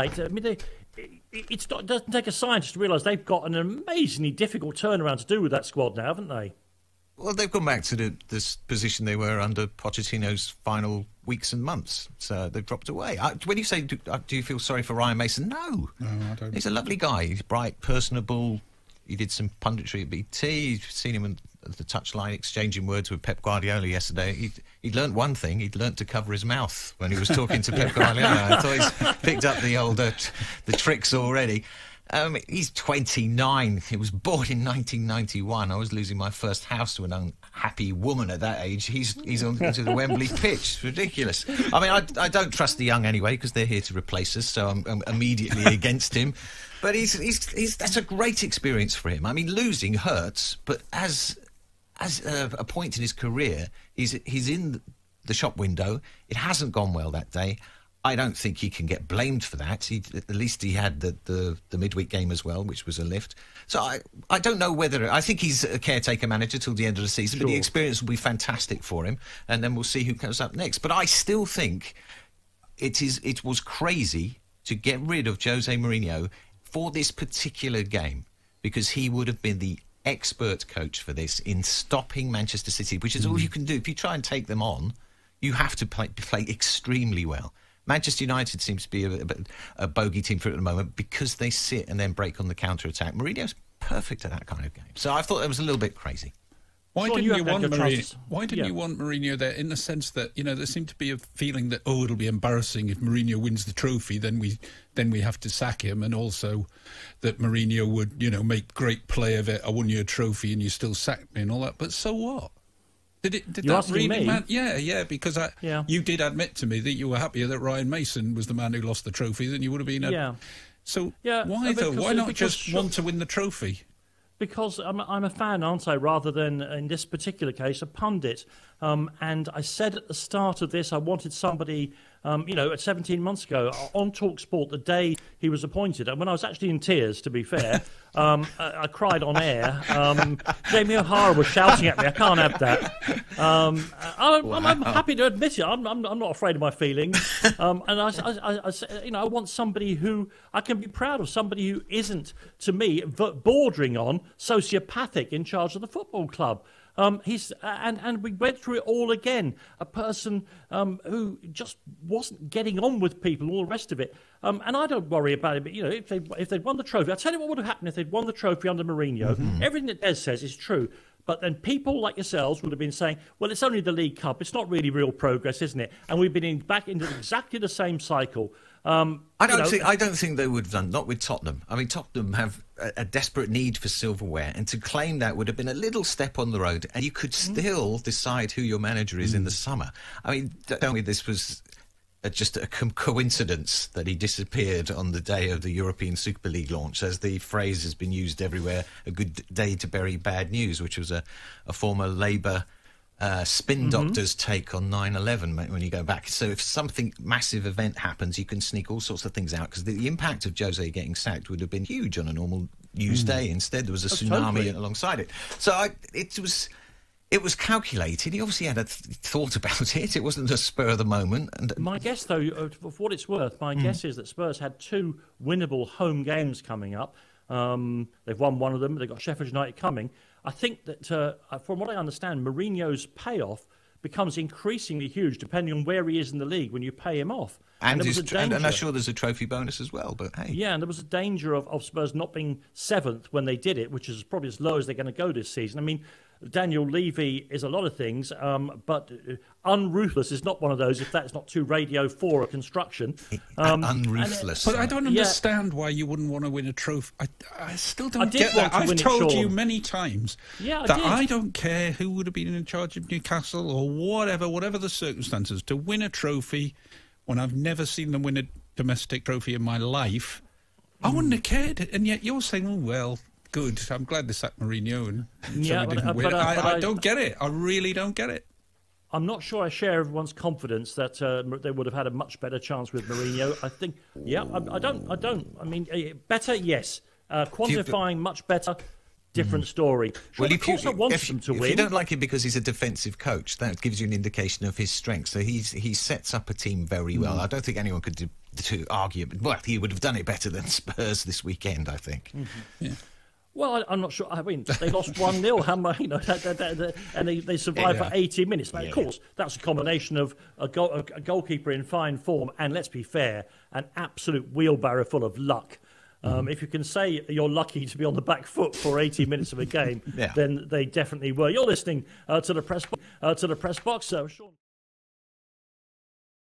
I mean, they, it, it's not, it doesn't take a scientist to realise they've got an amazingly difficult turnaround to do with that squad now, haven't they? Well, they've gone back to the this position they were under Pochettino's final weeks and months. So they've dropped away. I, when you say, do, uh, do, you feel sorry for Ryan Mason? No. No, I don't. He's a lovely guy. He's bright, personable. He did some punditry at BT. You've seen him at the touchline exchanging words with Pep Guardiola yesterday. He he learnt one thing. He'd learnt to cover his mouth when he was talking to Pep Guardiola. I thought he's picked up the older uh, the tricks already. Um, he's 29. He was born in 1991. I was losing my first house to an unhappy woman at that age. He's he's on to the Wembley pitch. It's ridiculous. I mean, I, I don't trust the young anyway because they're here to replace us. So I'm, I'm immediately against him. But he's, he's he's that's a great experience for him. I mean, losing hurts, but as as a, a point in his career, he's he's in the shop window. It hasn't gone well that day. I don't think he can get blamed for that. He, at least he had the, the, the, midweek game as well, which was a lift. So I, I don't know whether I think he's a caretaker manager till the end of the season, sure. but the experience will be fantastic for him, and then we'll see who comes up next. But I still think it is it was crazy to get rid of Jose Mourinho for this particular game because he would have been the expert coach for this in stopping Manchester City, which is mm. all you can do. If you try and take them on, you have to play, play extremely well. Manchester United seems to be a, a, a bogey team for it at the moment because they sit and then break on the counter attack. Mourinho's perfect at that kind of game. So I thought it was a little bit crazy. Why didn't you, you want Mourinho? Why didn't yeah. you want Mourinho there? In the sense that you know there seemed to be a feeling that oh it'll be embarrassing if Mourinho wins the trophy, then we then we have to sack him, and also that Mourinho would you know make great play of it. I won you a trophy and you still sacked me and all that. But so what? Did it? Did You're that really me? Man- yeah, yeah. Because I, yeah. you did admit to me that you were happier that Ryan Mason was the man who lost the trophy than you would have been. yeah. So yeah, why though? Why not just want to win the trophy? Because I'm, I'm a fan, aren't I? Rather than in this particular case, a pundit. Um, and I said at the start of this, I wanted somebody um, you know, at 17 months ago on Talk Sport, the day he was appointed, and when I was actually in tears, to be fair, um, I, I, cried on air. Um, Jamie O'Hara was shouting at me, I can't have that. Um, I, am wow. happy to admit it, I'm, I'm, I'm, not afraid of my feelings. Um, and I, I, I, you know, I want somebody who I can be proud of, somebody who isn't, to me, bordering on sociopathic in charge of the football club. Um, he's and and we went through it all again. A person um, who just wasn't getting on with people, all the rest of it. Um, and I don't worry about it. But you know, if they if they'd won the trophy, I'll tell you what would have happened if they'd won the trophy under Mourinho. Mm-hmm. Everything that Des says is true. But then people like yourselves would have been saying, well, it's only the League Cup. It's not really real progress, isn't it? And we've been in, back into exactly the same cycle. Um, I don't you know, think I don't think they would have done not with Tottenham. I mean, Tottenham have a, a, desperate need for silverware, and to claim that would have been a little step on the road, and you could mm. still decide who your manager is mm. in the summer. I mean, don't tell me this was just a coincidence that he disappeared on the day of the European Super League launch, as the phrase has been used everywhere. A good day to bury bad news, which was a, a former Labour uh, spin mm-hmm. doctor's take on 9-11 when you go back. So if something massive event happens, you can sneak all sorts of things out because the, the, impact of Jose getting sacked would have been huge on a normal news mm. day. Instead, there was a oh, tsunami totally. alongside it. So I, it was. It was calculated. He obviously had a th- thought about it. It wasn't a spur of the moment. And my guess, though, for what it's worth, my mm. guess is that Spurs had two winnable home games coming up. Um, they've won one of them. They've got Sheffield United coming. I think that, uh, from what I understand, Mourinho's payoff becomes increasingly huge depending on where he is in the league when you pay him off. And, and, danger, and, and I'm sure there's a trophy bonus as well, but hey. Yeah, and there was a danger of, of Spurs not being seventh when they did it, which is probably as low as they're going to go this season. I mean, Daniel Levy is a lot of things, um, but uh, unruthless is not one of those. If that's not too Radio Four a construction, um, unruthless. But I don't understand yeah. why you wouldn't want to win a trophy. I, I still don't I get that. I've told you many times yeah, I that did. I don't care who would have been in charge of Newcastle or whatever, whatever the circumstances, to win a trophy when I've never seen them win a domestic trophy in my life. I wouldn't have cared, and yet you're saying, "Oh well, good. I'm glad they sacked Mourinho and yeah, but, didn't win. But, uh, I, I, I, don't get it. I really don't get it. I'm not sure I share everyone's confidence that uh, they would have had a much better chance with Mourinho. I think, yeah, I, I don't, I don't. I mean, uh, better, yes. Uh, quantifying much better, different mm. story. Sure, well, of course, you, I want if, them to if win. you don't like him because he's a defensive coach, that gives you an indication of his strength. So he's he sets up a team very well. Mm. I don't think anyone could do, to argue. Well, he would have done it better than Spurs this weekend, I think. Yeah. Well, I, I'm not sure. I mean, they lost 1 0, you know, that, that, that, and they, they survived Yeah. for 80 minutes. Now, Yeah. of course, that's a combination of a, goal, a, a goalkeeper in fine form and, let's be fair, an absolute wheelbarrow full of luck. Mm-hmm. Um, if you can say you're lucky to be on the back foot for 80 minutes of a game, Yeah. then they definitely were. You're listening uh, to the press, bo- uh, to the press box. Uh, Sean.